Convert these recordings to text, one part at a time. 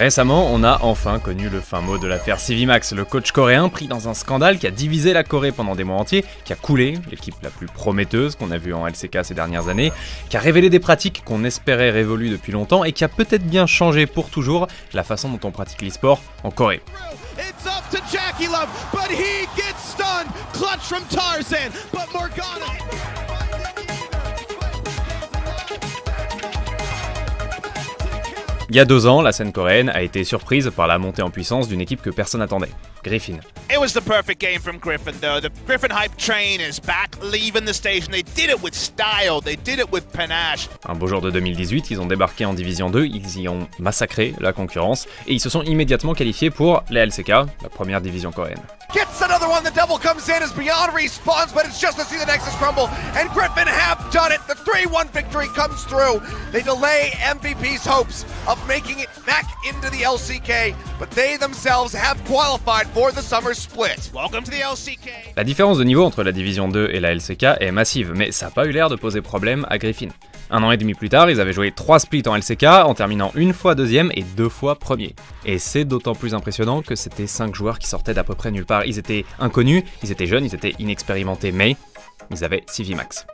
Récemment, on a enfin connu le fin mot de l'affaire Civimax, le coach coréen pris dans un scandale qui a divisé la Corée pendant des mois entiers, qui a coulé l'équipe la plus prometteuse qu'on a vue en LCK ces dernières années, qui a révélé des pratiques qu'on espérait révolues depuis longtemps et qui a peut-être bien changé pour toujours la façon dont on pratique l'e-sport en Corée. Il y a deux ans, la scène coréenne a été surprise par la montée en puissance d'une équipe que personne n'attendait, Griffin. It was the perfect game from Griffin though. The Griffin hype train is back leaving the station. They did it with style, they did it with panache. Un beau jour de 2018, ils ont débarqué en division 2, ils y ont massacré la concurrence et ils se sont immédiatement qualifiés pour les LCK, la première division coréenne. Gets another one. The double comes in as Beyond respawns, but it's just to see the Nexus crumble. And Griffin have done it. The 3-1 victory comes through. They delay MVP's hopes of making it back into the LCK, but they themselves have qualified for the summer split. Welcome to the LCK. La différence de niveau entre la division 2 et la LCK est massive, mais ça n'a pas eu l'air de poser problème à Griffin. Un an et demi plus tard, ils avaient joué 3 splits en LCK en terminant une fois deuxième et deux fois premier. Et c'est d'autant plus impressionnant que c'était 5 joueurs qui sortaient d'à peu près nulle part. Ils étaient inconnus, ils étaient jeunes, ils étaient inexpérimentés, mais ils avaient Max.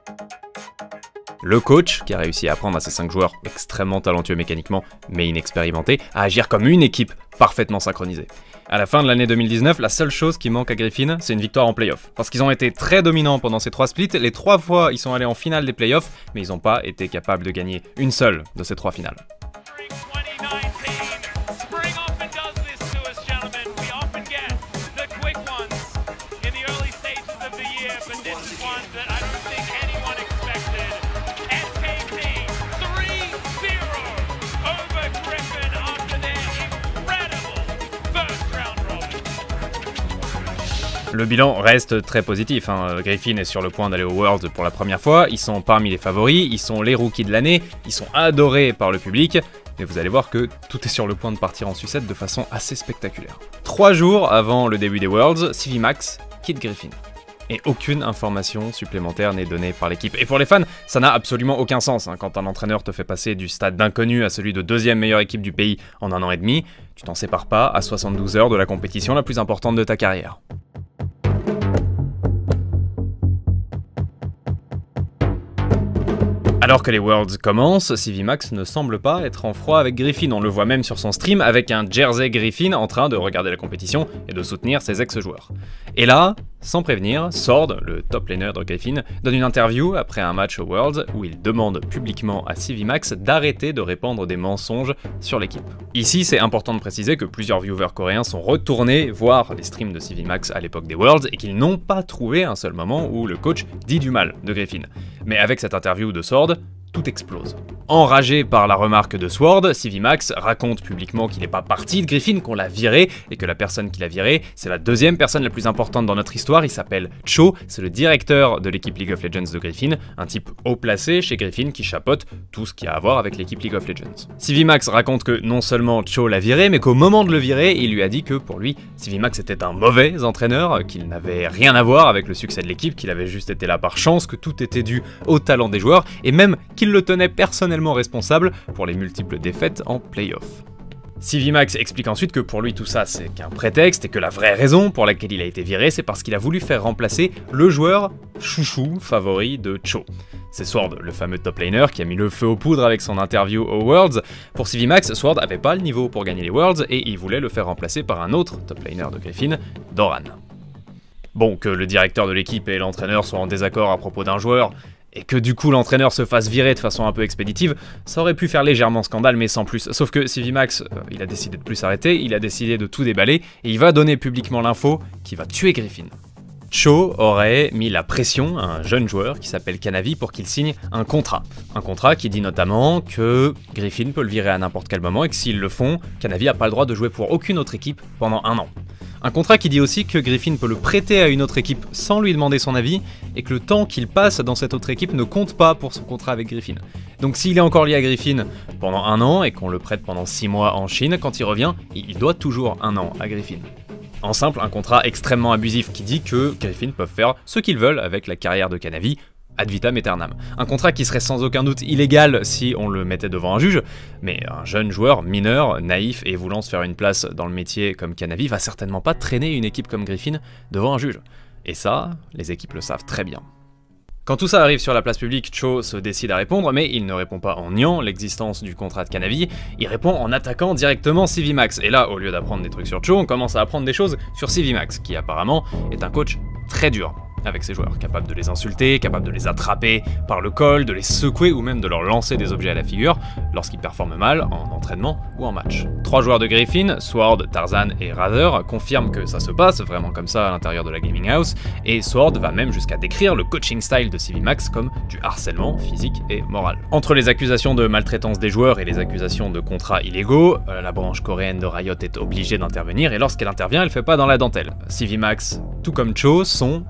Le coach, qui a réussi à apprendre à ces 5 joueurs extrêmement talentueux mécaniquement, mais inexpérimentés, à agir comme une équipe parfaitement synchronisée. À la fin de l'année 2019, la seule chose qui manque à Griffin, c'est une victoire en playoff. Parce qu'ils ont été très dominants pendant ces trois splits, les trois fois ils sont allés en finale des playoffs, mais ils n'ont pas été capables de gagner une seule de ces trois finales. Le bilan reste très positif. Hein. Griffin est sur le point d'aller au World pour la première fois. Ils sont parmi les favoris, ils sont les rookies de l'année, ils sont adorés par le public. Mais vous allez voir que tout est sur le point de partir en sucette de façon assez spectaculaire. Trois jours avant le début des Worlds, Max quitte Griffin et aucune information supplémentaire n'est donnée par l'équipe. Et pour les fans, ça n'a absolument aucun sens. Hein. Quand un entraîneur te fait passer du stade d'inconnu à celui de deuxième meilleure équipe du pays en un an et demi, tu t'en sépares pas à 72 heures de la compétition la plus importante de ta carrière. Alors que les Worlds commencent, Civimax ne semble pas être en froid avec Griffin, on le voit même sur son stream avec un jersey Griffin en train de regarder la compétition et de soutenir ses ex-joueurs. Et là, sans prévenir, Sword, le top laner de Griffin, donne une interview après un match au Worlds où il demande publiquement à Civimax d'arrêter de répandre des mensonges sur l'équipe. Ici, c'est important de préciser que plusieurs viewers coréens sont retournés voir les streams de Civimax à l'époque des Worlds et qu'ils n'ont pas trouvé un seul moment où le coach dit du mal de Griffin. Mais avec cette interview de Sword, tout explose. Enragé par la remarque de Sword, Civimax raconte publiquement qu'il n'est pas parti de Griffin, qu'on l'a viré, et que la personne qui l'a viré, c'est la deuxième personne la plus importante dans notre histoire, il s'appelle Cho, c'est le directeur de l'équipe League of Legends de Griffin, un type haut placé chez Griffin qui chapeaute tout ce qui a à voir avec l'équipe League of Legends. Civimax raconte que non seulement Cho l'a viré, mais qu'au moment de le virer, il lui a dit que pour lui, Civimax était un mauvais entraîneur, qu'il n'avait rien à voir avec le succès de l'équipe, qu'il avait juste été là par chance, que tout était dû au talent des joueurs, et même qu'il le tenait personnellement responsable pour les multiples défaites en playoff. Civimax explique ensuite que pour lui tout ça c'est qu'un prétexte et que la vraie raison pour laquelle il a été viré c'est parce qu'il a voulu faire remplacer le joueur chouchou favori de Cho. C'est Sword, le fameux top laner qui a mis le feu aux poudres avec son interview aux Worlds. Pour Civimax, Sword avait pas le niveau pour gagner les Worlds et il voulait le faire remplacer par un autre top laner de Griffin, Doran. Bon, que le directeur de l'équipe et l'entraîneur soient en désaccord à propos d'un joueur, et que du coup l'entraîneur se fasse virer de façon un peu expéditive, ça aurait pu faire légèrement scandale, mais sans plus. Sauf que Civimax, Max, euh, il a décidé de plus s'arrêter, il a décidé de tout déballer, et il va donner publiquement l'info qui va tuer Griffin. Cho aurait mis la pression à un jeune joueur qui s'appelle Canavi pour qu'il signe un contrat. Un contrat qui dit notamment que Griffin peut le virer à n'importe quel moment et que s'ils le font, Canavi n'a pas le droit de jouer pour aucune autre équipe pendant un an. Un contrat qui dit aussi que Griffin peut le prêter à une autre équipe sans lui demander son avis, et que le temps qu'il passe dans cette autre équipe ne compte pas pour son contrat avec Griffin. Donc s'il est encore lié à Griffin pendant un an et qu'on le prête pendant 6 mois en Chine, quand il revient, il doit toujours un an à Griffin. En simple, un contrat extrêmement abusif qui dit que Griffin peuvent faire ce qu'ils veulent avec la carrière de Canavi, ad vitam aeternam. Un contrat qui serait sans aucun doute illégal si on le mettait devant un juge, mais un jeune joueur mineur, naïf et voulant se faire une place dans le métier comme Canavi va certainement pas traîner une équipe comme Griffin devant un juge. Et ça, les équipes le savent très bien. Quand tout ça arrive sur la place publique, Cho se décide à répondre, mais il ne répond pas en niant l'existence du contrat de Canavi, il répond en attaquant directement Civimax. Et là, au lieu d'apprendre des trucs sur Cho, on commence à apprendre des choses sur Civimax, qui apparemment est un coach très dur avec ses joueurs, capable de les insulter, capable de les attraper par le col, de les secouer ou même de leur lancer des objets à la figure lorsqu'ils performent mal en entraînement ou en match. Trois joueurs de Griffin, Sword, Tarzan et Rather, confirment que ça se passe vraiment comme ça à l'intérieur de la gaming house, et Sword va même jusqu'à décrire le coaching style de Civimax comme du harcèlement physique et moral. Entre les accusations de maltraitance des joueurs et les accusations de contrats illégaux, euh, la branche coréenne de Riot est obligée d'intervenir et lorsqu'elle intervient, elle fait pas dans la dentelle. Civimax, tout comme Cho, sont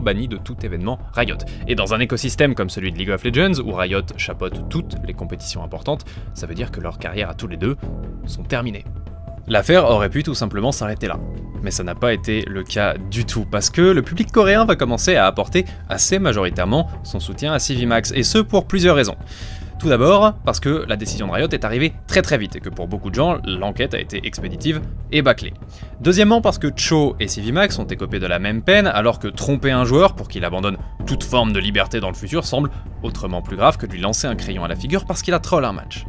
banni de tout événement Riot. Et dans un écosystème comme celui de League of Legends, où Riot chapeaute toutes les compétitions importantes, ça veut dire que leur carrière à tous les deux sont terminées. L'affaire aurait pu tout simplement s'arrêter là. Mais ça n'a pas été le cas du tout, parce que le public coréen va commencer à apporter assez majoritairement son soutien à Civimax, et ce pour plusieurs raisons. Tout d'abord, parce que la décision de Riot est arrivée très très vite et que pour beaucoup de gens, l'enquête a été expéditive et bâclée. Deuxièmement, parce que Cho et Civimax ont écopé de la même peine, alors que tromper un joueur pour qu'il abandonne toute forme de liberté dans le futur semble autrement plus grave que de lui lancer un crayon à la figure parce qu'il a troll un match.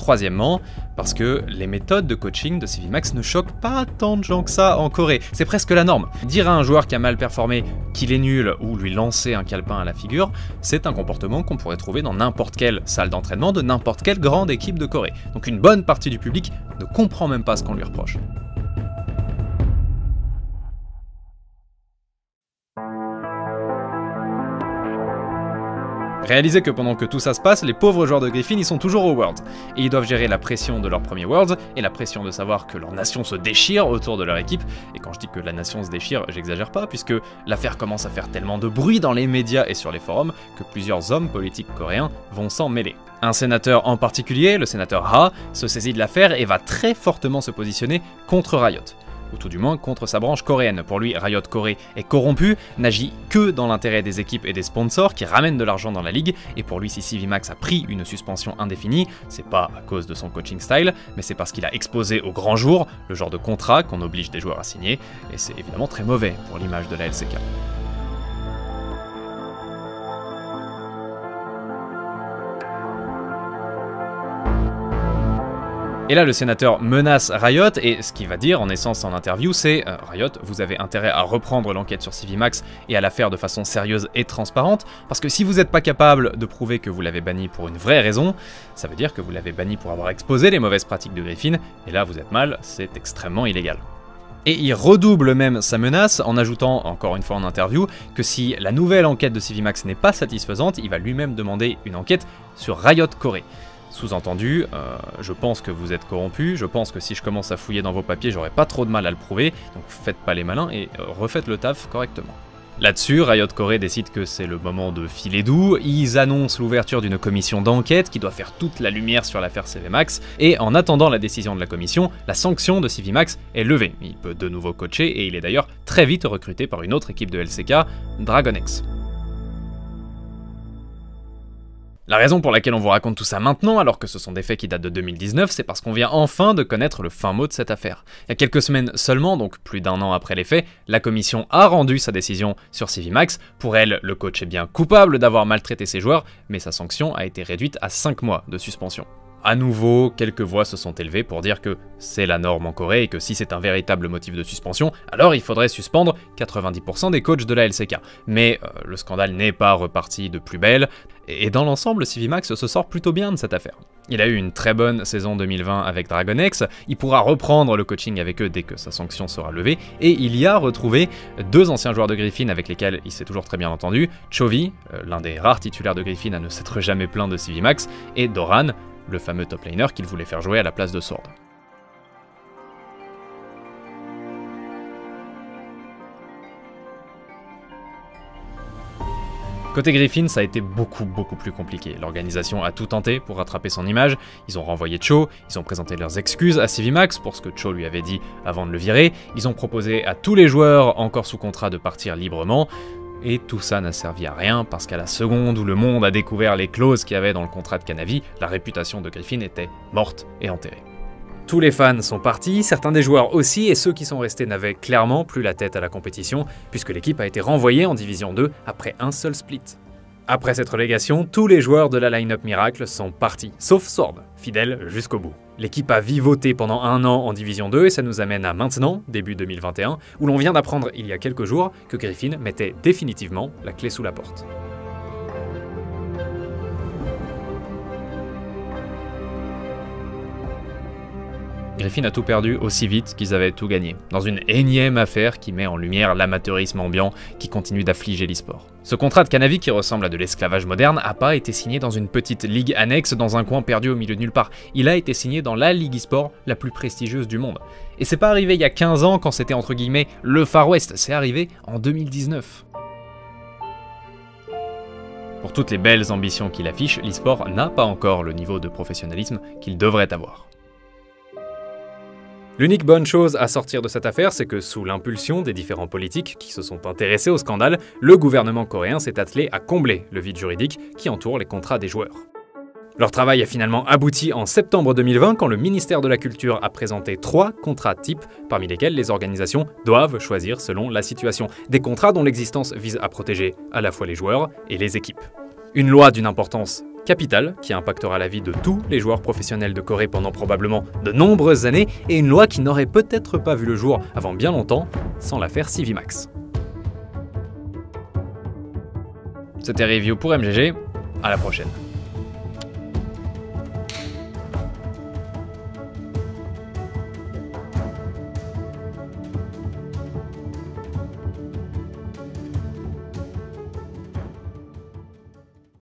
Troisièmement, parce que les méthodes de coaching de Civimax ne choquent pas tant de gens que ça en Corée. C'est presque la norme. Dire à un joueur qui a mal performé qu'il est nul ou lui lancer un calepin à la figure, c'est un comportement qu'on pourrait trouver dans n'importe quelle salle d'entraînement de n'importe quelle grande équipe de Corée. Donc une bonne partie du public ne comprend même pas ce qu'on lui reproche. Réalisez que pendant que tout ça se passe, les pauvres joueurs de Griffin ils sont toujours au Worlds, et ils doivent gérer la pression de leur premier Worlds, et la pression de savoir que leur nation se déchire autour de leur équipe, et quand je dis que la nation se déchire, j'exagère pas, puisque l'affaire commence à faire tellement de bruit dans les médias et sur les forums que plusieurs hommes politiques coréens vont s'en mêler. Un sénateur en particulier, le sénateur Ha, se saisit de l'affaire et va très fortement se positionner contre Riot ou tout du moins contre sa branche coréenne. Pour lui, Riot Corée est corrompu, n'agit que dans l'intérêt des équipes et des sponsors qui ramènent de l'argent dans la ligue, et pour lui, si Civimax a pris une suspension indéfinie, c'est pas à cause de son coaching style, mais c'est parce qu'il a exposé au grand jour le genre de contrat qu'on oblige des joueurs à signer, et c'est évidemment très mauvais pour l'image de la LCK. Et là, le sénateur menace Riot, et ce qu'il va dire en essence en interview, c'est euh, Riot, vous avez intérêt à reprendre l'enquête sur Civimax et à la faire de façon sérieuse et transparente, parce que si vous n'êtes pas capable de prouver que vous l'avez banni pour une vraie raison, ça veut dire que vous l'avez banni pour avoir exposé les mauvaises pratiques de Griffin, et là vous êtes mal, c'est extrêmement illégal. Et il redouble même sa menace en ajoutant, encore une fois en interview, que si la nouvelle enquête de Civimax n'est pas satisfaisante, il va lui-même demander une enquête sur Riot Corée. Sous-entendu, euh, je pense que vous êtes corrompu, je pense que si je commence à fouiller dans vos papiers, j'aurai pas trop de mal à le prouver, donc faites pas les malins et euh, refaites le taf correctement. Là-dessus, Riot Corée décide que c'est le moment de filer doux, ils annoncent l'ouverture d'une commission d'enquête qui doit faire toute la lumière sur l'affaire CVMAX, et en attendant la décision de la commission, la sanction de CVMAX est levée. Il peut de nouveau coacher, et il est d'ailleurs très vite recruté par une autre équipe de LCK, DragonX. La raison pour laquelle on vous raconte tout ça maintenant, alors que ce sont des faits qui datent de 2019, c'est parce qu'on vient enfin de connaître le fin mot de cette affaire. Il y a quelques semaines seulement, donc plus d'un an après les faits, la commission a rendu sa décision sur Civimax. Pour elle, le coach est bien coupable d'avoir maltraité ses joueurs, mais sa sanction a été réduite à 5 mois de suspension. À nouveau, quelques voix se sont élevées pour dire que c'est la norme en Corée et que si c'est un véritable motif de suspension, alors il faudrait suspendre 90% des coachs de la LCK. Mais euh, le scandale n'est pas reparti de plus belle, et dans l'ensemble, Civimax se sort plutôt bien de cette affaire. Il a eu une très bonne saison 2020 avec DragonX, il pourra reprendre le coaching avec eux dès que sa sanction sera levée, et il y a retrouvé deux anciens joueurs de Griffin avec lesquels il s'est toujours très bien entendu, Chovy, euh, l'un des rares titulaires de Griffin à ne s'être jamais plaint de Civimax, et Doran, le fameux top laner qu'il voulait faire jouer à la place de Sword. Côté Griffin, ça a été beaucoup beaucoup plus compliqué. L'organisation a tout tenté pour rattraper son image, ils ont renvoyé Cho, ils ont présenté leurs excuses à Civimax pour ce que Cho lui avait dit avant de le virer, ils ont proposé à tous les joueurs encore sous contrat de partir librement, Et tout ça n'a servi à rien parce qu'à la seconde où le monde a découvert les clauses qu'il y avait dans le contrat de Canavi, la réputation de Griffin était morte et enterrée. Tous les fans sont partis, certains des joueurs aussi, et ceux qui sont restés n'avaient clairement plus la tête à la compétition, puisque l'équipe a été renvoyée en Division 2 après un seul split. Après cette relégation, tous les joueurs de la line-up Miracle sont partis, sauf Sword, fidèle jusqu'au bout. L'équipe a vivoté pendant un an en Division 2 et ça nous amène à maintenant, début 2021, où l'on vient d'apprendre il y a quelques jours que Griffin mettait définitivement la clé sous la porte. Griffin a tout perdu aussi vite qu'ils avaient tout gagné, dans une énième affaire qui met en lumière l'amateurisme ambiant qui continue d'affliger l'e-sport. Ce contrat de Canavi qui ressemble à de l'esclavage moderne n'a pas été signé dans une petite ligue annexe dans un coin perdu au milieu de nulle part. Il a été signé dans la ligue e-sport la plus prestigieuse du monde. Et c'est pas arrivé il y a 15 ans quand c'était entre guillemets le Far West, c'est arrivé en 2019. Pour toutes les belles ambitions qu'il affiche, l'e-sport n'a pas encore le niveau de professionnalisme qu'il devrait avoir. L'unique bonne chose à sortir de cette affaire, c'est que sous l'impulsion des différents politiques qui se sont intéressés au scandale, le gouvernement coréen s'est attelé à combler le vide juridique qui entoure les contrats des joueurs. Leur travail a finalement abouti en septembre 2020 quand le ministère de la Culture a présenté trois contrats types parmi lesquels les organisations doivent choisir selon la situation. Des contrats dont l'existence vise à protéger à la fois les joueurs et les équipes. Une loi d'une importance capitale qui impactera la vie de tous les joueurs professionnels de Corée pendant probablement de nombreuses années et une loi qui n'aurait peut-être pas vu le jour avant bien longtemps sans l'affaire Civimax. C'était Review pour MGG, à la prochaine.